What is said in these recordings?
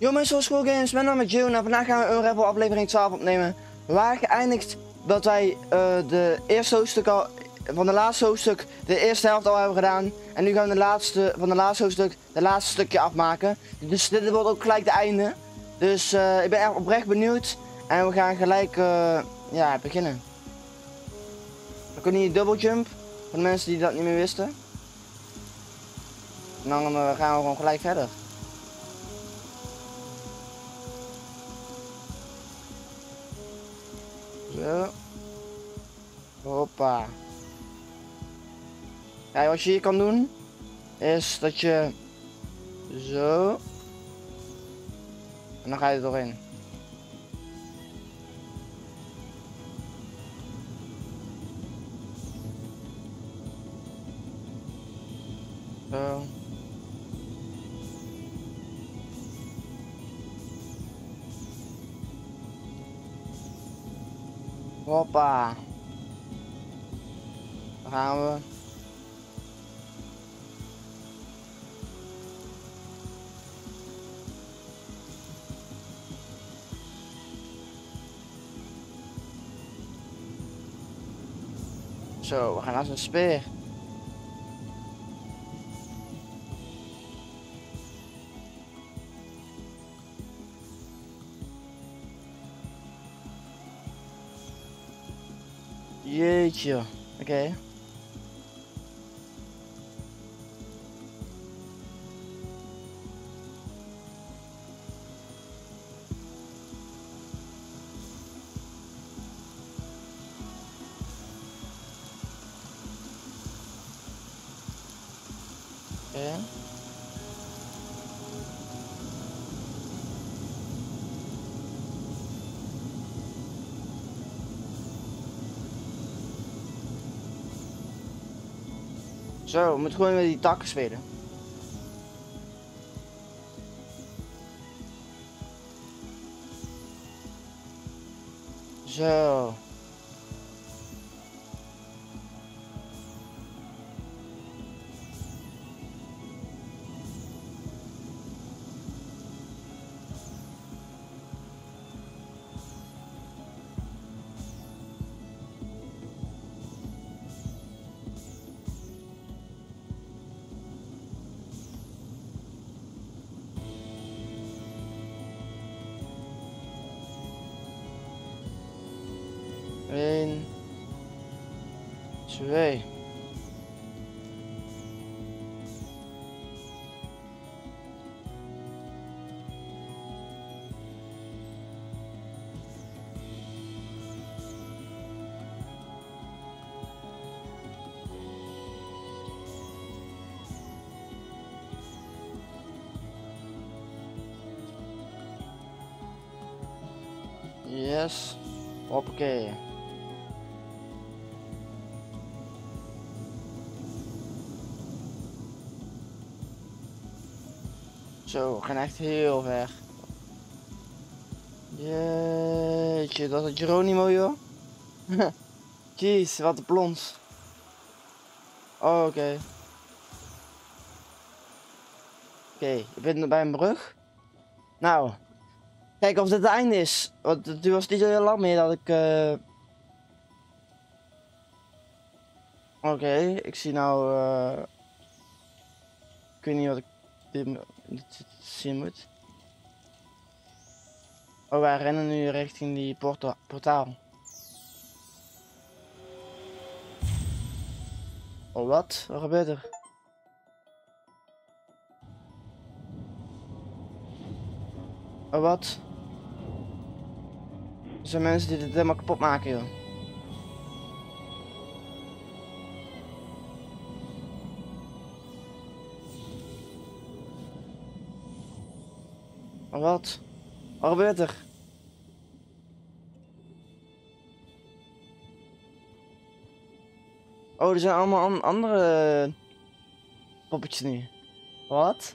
Yo mensen School Games, mijn naam is June en vandaag gaan we een Rebel aflevering 12 opnemen. Waren geëindigd dat wij uh, de eerste hoofdstuk al, van de laatste hoofdstuk de eerste helft al hebben gedaan. En nu gaan we de laatste, van de laatste hoofdstuk de laatste stukje afmaken. Dus dit wordt ook gelijk de einde. Dus uh, ik ben echt oprecht benieuwd. En we gaan gelijk uh, ja, beginnen. We kunnen hier double jump, voor de mensen die dat niet meer wisten. En dan gaan we gewoon gelijk verder. Zo. Hoppa. Ja, wat je hier kan doen, is dat je zo. En dan ga je er doorheen. Zo. Hoppa. Daar gaan we. Zo, we gaan naar zijn speer. Jeetje, oké. Okay. Okay. Zo, we moeten gewoon met die takken spelen. Zo. Rain. Today. Yes. Okay. Zo, we gaan echt heel ver. Jeetje, dat is Geronimo joh. Jeez, wat een plons. Oh, oké. Oké, ik ben bij een brug. Nou, kijk of dit het einde is. Want het was niet zo heel lang meer dat ik... Uh... Oké, ik zie nou... Uh... Ik weet niet wat ik niet zien moet. Oh, wij rennen nu richting die porta portaal. Oh, wat? Wat gebeurt er? Oh, wat? Er zijn mensen die dit helemaal kapot maken, joh. Wat? Wat gebeurt er? Oh, er zijn allemaal andere poppetjes nu. Wat?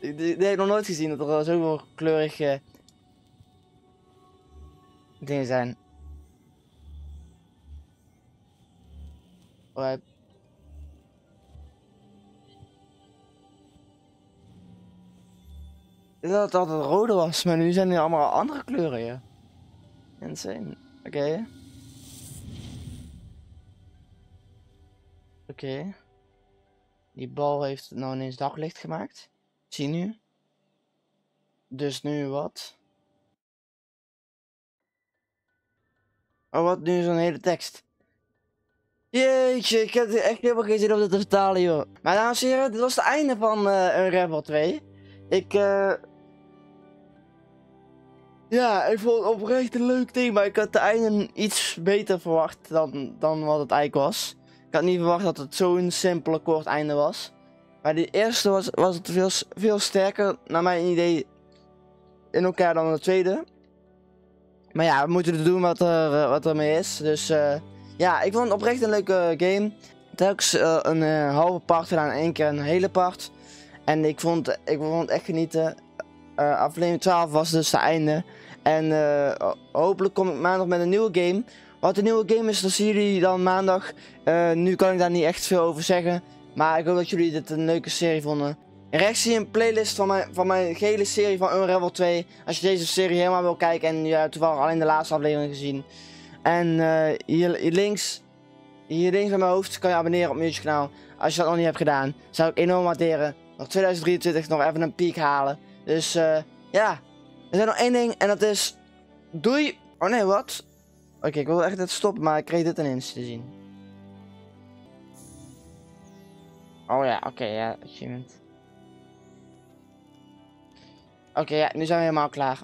Die, heb ik nog nooit gezien, dat er zoveel kleurige dingen zijn. Oh, Dacht dat het rode was, maar nu zijn er allemaal andere kleuren hier. Insane. Oké. Oké. Die bal heeft nou ineens daglicht gemaakt. Zie nu. Dus nu wat? Oh, wat nu zo'n hele tekst. Jeetje, ik heb echt helemaal geen zin om dit te vertalen, joh. Maar dames en heren, dit was het einde van uh, Rebel 2. Ik, eh... Ja, ik vond het oprecht een leuk maar ik had de einde iets beter verwacht dan, dan wat het eigenlijk was. Ik had niet verwacht dat het zo'n simpele kort einde was. Maar die eerste was, was het veel, veel sterker, naar mijn idee, in elkaar dan de tweede. Maar ja, we moeten doen wat er, uh, wat er mee is. Dus uh, ja, ik vond het oprecht een leuke game. Telkens uh, een halve part gedaan, één keer een hele part. En ik vond, ik vond het echt genieten. Aflevering 12 was dus het einde. En hopelijk kom ik maandag met een nieuwe game. Wat een nieuwe game is, dat zien jullie dan maandag. nu kan ik daar niet echt veel over zeggen. Maar ik hoop dat jullie dit een leuke serie vonden. Rechts zie je een playlist van mijn, van mijn gele serie van Unravel 2. Als je deze serie helemaal wil kijken en je hebt toevallig alleen de laatste aflevering gezien. En uh, hier, hier, links, hier links bij mijn hoofd kan je abonneren op mijn YouTube kanaal. Als je dat nog niet hebt gedaan, zou ik enorm waarderen. Nog 2023 nog even een piek halen. Dus uh, ja, er is nog één ding en dat is... Doei! Oh nee, wat? Oké, ik wil echt dit stoppen, maar ik kreeg dit ineens te zien. Oh ja, oké, ja, achievement. Oké, ja, nu zijn we helemaal klaar.